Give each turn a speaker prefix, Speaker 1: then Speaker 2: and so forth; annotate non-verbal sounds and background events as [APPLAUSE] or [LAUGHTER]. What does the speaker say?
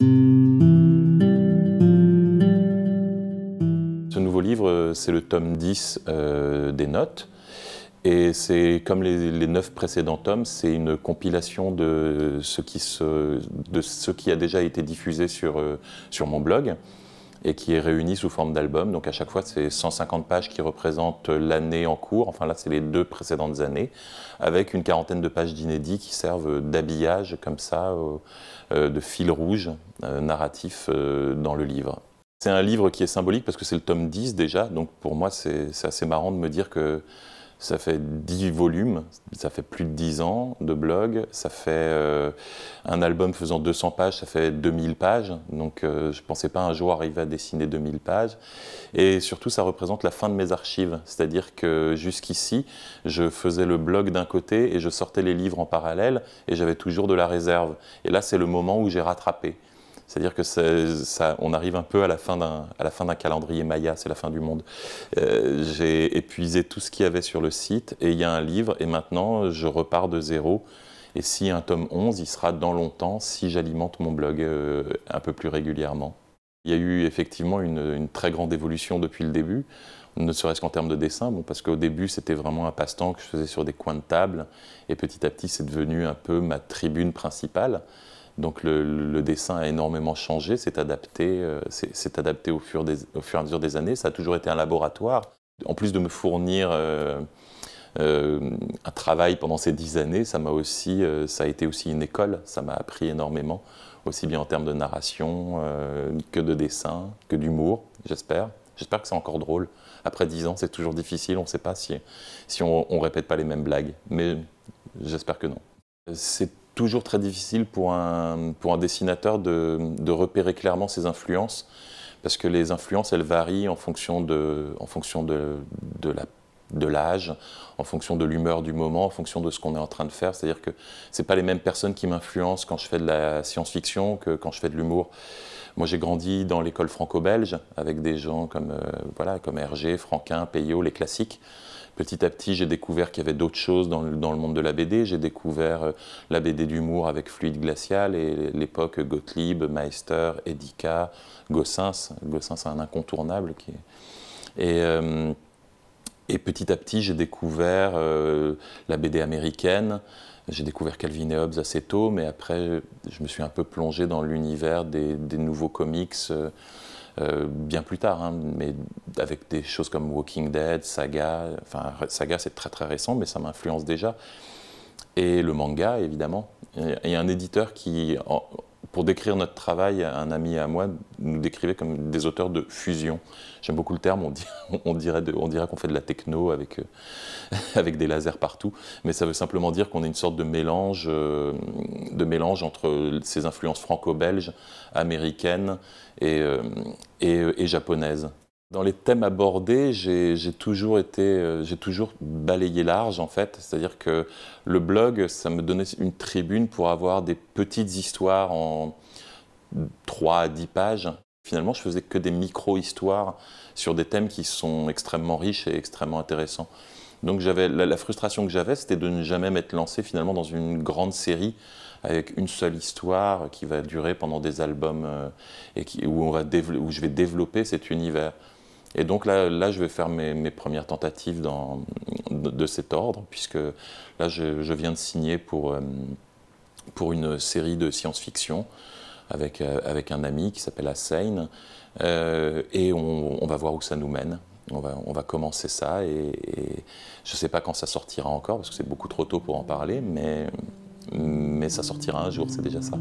Speaker 1: Ce nouveau livre, c'est le tome 10 euh, des notes. Et c'est comme les, neuf précédents tomes, c'est une compilation de ce, qui a déjà été diffusé sur, euh, sur mon blog et qui est réuni sous forme d'album. Donc à chaque fois, c'est 150 pages qui représentent l'année en cours. Enfin là, c'est les deux précédentes années, avec une quarantaine de pages d'inédits qui servent d'habillage comme ça, euh, de fil rouge narratif dans le livre. C'est un livre qui est symbolique parce que c'est le tome 10 déjà, donc pour moi c'est assez marrant de me dire que ça fait 10 volumes, ça fait plus de 10 ans de blog, ça fait euh, un album faisant 200 pages, ça fait 2000 pages, donc euh, je ne pensais pas un jour arriver à dessiner 2000 pages. Et surtout, ça représente la fin de mes archives, c'est-à-dire que jusqu'ici, je faisais le blog d'un côté et je sortais les livres en parallèle et j'avais toujours de la réserve. Et là, c'est le moment où j'ai rattrapé. C'est-à-dire que ça, on arrive un peu à la fin d'un calendrier Maya, c'est la fin du monde. Euh, j'ai épuisé tout ce qu'il y avait sur le site et il y a un livre et maintenant je repars de zéro. Et si un tome 11, il sera dans longtemps si j'alimente mon blog euh, un peu plus régulièrement. Il y a eu effectivement une, très grande évolution depuis le début, ne serait-ce qu'en termes de dessin, bon, parce qu'au début c'était vraiment un passe-temps que je faisais sur des coins de table, et petit à petit c'est devenu un peu ma tribune principale. Donc le, dessin a énormément changé, s'est adapté, euh, adapté au fur, et à mesure des années. Ça a toujours été un laboratoire. En plus de me fournir euh, euh, un travail pendant ces dix années, ça, m'a aussi, ça a été aussi une école. Ça m'a appris énormément, aussi bien en termes de narration que de dessin, que d'humour, j'espère. J'espère que c'est encore drôle. Après dix ans, c'est toujours difficile. On ne sait pas si, on ne répète pas les mêmes blagues. Mais j'espère que non. Toujours très difficile pour un, dessinateur de, repérer clairement ses influences, parce que les influences, elles varient en fonction de, l'âge, en fonction de l'humeur du moment, en fonction de ce qu'on est en train de faire. C'est-à-dire que ce pas les mêmes personnes qui m'influencent quand je fais de la science-fiction que quand je fais de l'humour. Moi, j'ai grandi dans l'école franco-belge avec des gens comme, euh, Hergé, Franquin, Peyo, les classiques. Petit à petit, j'ai découvert qu'il y avait d'autres choses dans le, monde de la BD. J'ai découvert euh, la BD d'humour avec Fluide Glacial et l'époque Gottlieb, Meister, Edika, Gossens. Gossens, c'est un incontournable. Qui Et, euh, et petit à petit, j'ai découvert euh, la BD américaine. J'ai découvert Calvin et Hobbes assez tôt, mais après, je me suis un peu plongé dans l'univers des, nouveaux comics. Bien plus tard, hein, mais avec des choses comme Walking Dead, Saga. Enfin, Saga, c'est très très récent, mais ça m'influence déjà. Et le manga, évidemment. Y a un éditeur qui, pour décrire notre travail, un ami à moi nous décrivait comme des auteurs de fusion. J'aime beaucoup le terme, on, [LAUGHS] dirait, on dirait qu'on fait de la techno avec, euh, [LAUGHS] avec des lasers partout, mais ça veut simplement dire qu'on est une sorte de mélange, euh, de mélange entre ces influences franco-belges, américaines et, euh, et japonaises. Dans les thèmes abordés, j'ai toujours été, euh, j'ai toujours balayé large en fait. C'est-à-dire que le blog, ça me donnait une tribune pour avoir des petites histoires en 3 à 10 pages. Finalement, je faisais que des micro-histoires sur des thèmes qui sont extrêmement riches et extrêmement intéressants. Donc j'avais la, frustration que j'avais, c'était de ne jamais m'être lancé finalement dans une grande série avec une seule histoire qui va durer pendant des albums euh, et où, on va où je vais développer cet univers. Et donc là, là je vais faire mes, premières tentatives dans, de, cet ordre, puisque là, je, viens de signer pour, euh, pour une série de science-fiction avec, euh, avec un ami qui s'appelle Hussein, euh, et on, va voir où ça nous mène. On va, on va commencer ça, et, je ne sais pas quand ça sortira encore, parce que c'est beaucoup trop tôt pour en parler, mais, mais ça sortira un jour, c'est déjà ça.